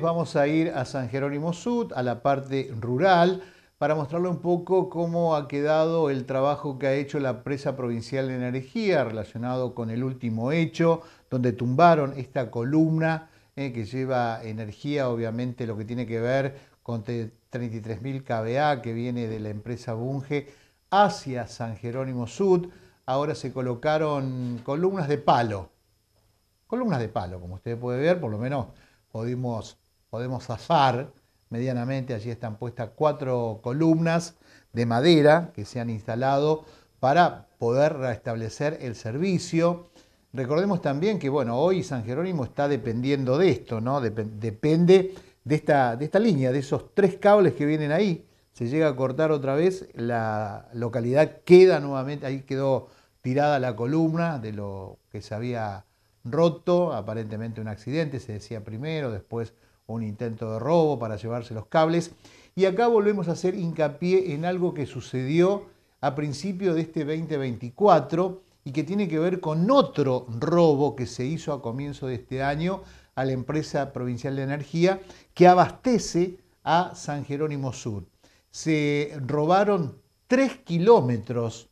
vamos a ir a San Jerónimo Sud, a la parte rural, para mostrarle un poco cómo ha quedado el trabajo que ha hecho la Presa Provincial de Energía relacionado con el último hecho, donde tumbaron esta columna eh, que lleva energía, obviamente lo que tiene que ver con 33.000 kVA que viene de la empresa Bunge hacia San Jerónimo Sud. Ahora se colocaron columnas de palo, columnas de palo, como usted puede ver, por lo menos podemos, podemos zafar medianamente. Allí están puestas cuatro columnas de madera que se han instalado para poder restablecer el servicio. Recordemos también que bueno, hoy San Jerónimo está dependiendo de esto, ¿no? depende de esta, de esta línea, de esos tres cables que vienen ahí. Se llega a cortar otra vez, la localidad queda nuevamente, ahí quedó tirada la columna de lo que se había roto, aparentemente un accidente, se decía primero, después un intento de robo para llevarse los cables. Y acá volvemos a hacer hincapié en algo que sucedió a principio de este 2024 y que tiene que ver con otro robo que se hizo a comienzo de este año a la empresa provincial de energía que abastece a San Jerónimo Sur. Se robaron 3 kilómetros,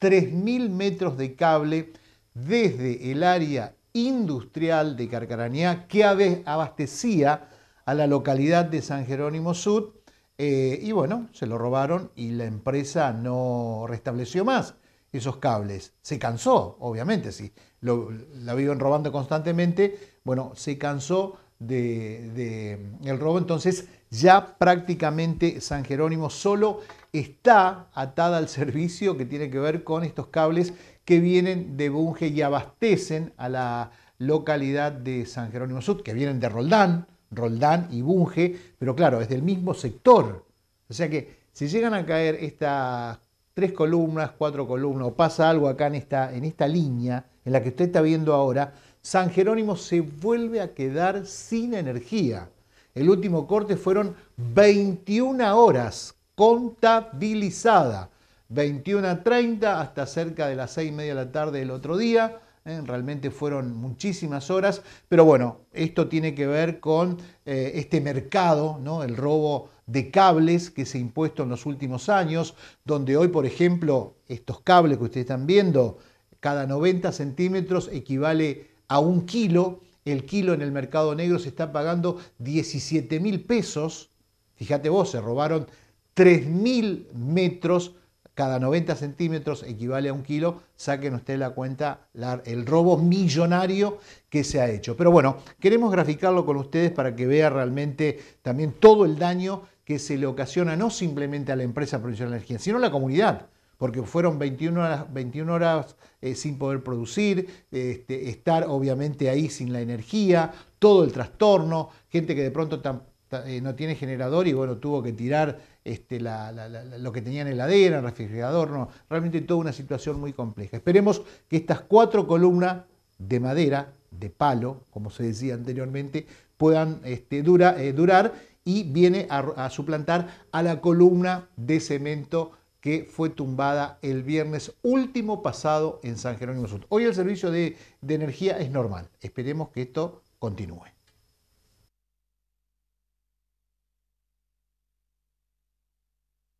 3.000 metros de cable desde el área industrial de Carcarañá que abastecía a la localidad de San Jerónimo Sud eh, y bueno, se lo robaron y la empresa no restableció más esos cables. Se cansó, obviamente, sí, lo, la viven robando constantemente, bueno, se cansó del de, el robo, entonces ya prácticamente San Jerónimo solo está atada al servicio que tiene que ver con estos cables que vienen de Bunge y abastecen a la localidad de San Jerónimo Sud, que vienen de Roldán, Roldán y Bunge, pero claro, es del mismo sector. O sea que si llegan a caer estas tres columnas, cuatro columnas, o pasa algo acá en esta, en esta línea, en la que usted está viendo ahora, San Jerónimo se vuelve a quedar sin energía. El último corte fueron 21 horas contabilizada. 21 a 30 hasta cerca de las 6 y media de la tarde del otro día. ¿Eh? realmente fueron muchísimas horas, pero bueno, esto tiene que ver con eh, este mercado, ¿no? el robo de cables que se ha impuesto en los últimos años, donde hoy, por ejemplo, estos cables que ustedes están viendo, cada 90 centímetros equivale a un kilo, el kilo en el mercado negro se está pagando 17 mil pesos, fíjate vos, se robaron 3 mil metros cada 90 centímetros equivale a un kilo, saquen ustedes la cuenta el robo millonario que se ha hecho. Pero bueno, queremos graficarlo con ustedes para que vea realmente también todo el daño que se le ocasiona no simplemente a la empresa provincial de energía, sino a la comunidad porque fueron 21 horas, 21 horas eh, sin poder producir, este, estar obviamente ahí sin la energía, todo el trastorno, gente que de pronto no tiene generador y bueno, tuvo que tirar este, lo que tenía en heladera, en refrigerador, no, realmente toda una situación muy compleja. Esperemos que estas cuatro columnas de madera, de palo, como se decía anteriormente, puedan este, eh, durar y viene a, suplantar a la columna de cemento que fue tumbada el viernes último pasado en San Jerónimo Sur. Hoy el servicio de energía es normal. Esperemos que esto continúe.